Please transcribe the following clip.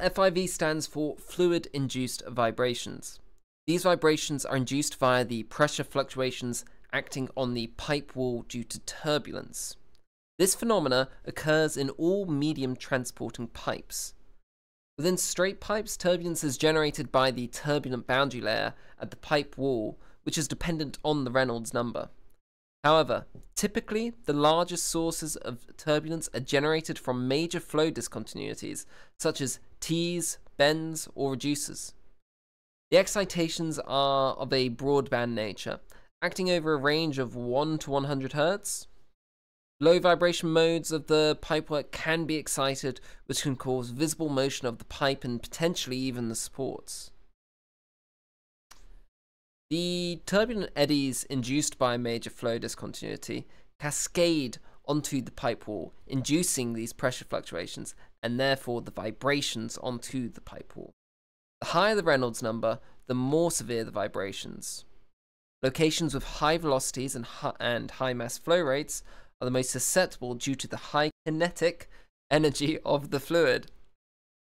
FIV stands for fluid induced vibrations. These vibrations are induced via the pressure fluctuations acting on the pipe wall due to turbulence. This phenomena occurs in all medium transporting pipes. Within straight pipes, turbulence is generated by the turbulent boundary layer at the pipe wall, which is dependent on the Reynolds number. However, typically the largest sources of turbulence are generated from major flow discontinuities, such as tees, bends, or reducers. The excitations are of a broadband nature, acting over a range of 1 to 100 Hz. Low vibration modes of the pipework can be excited, which can cause visible motion of the pipe and potentially even the supports. The turbulent eddies induced by major flow discontinuity cascade onto the pipe wall, inducing these pressure fluctuations and therefore the vibrations onto the pipe wall. The higher the Reynolds number, the more severe the vibrations. Locations with high velocities and high, and high mass flow rates are the most susceptible due to the high kinetic energy of the fluid.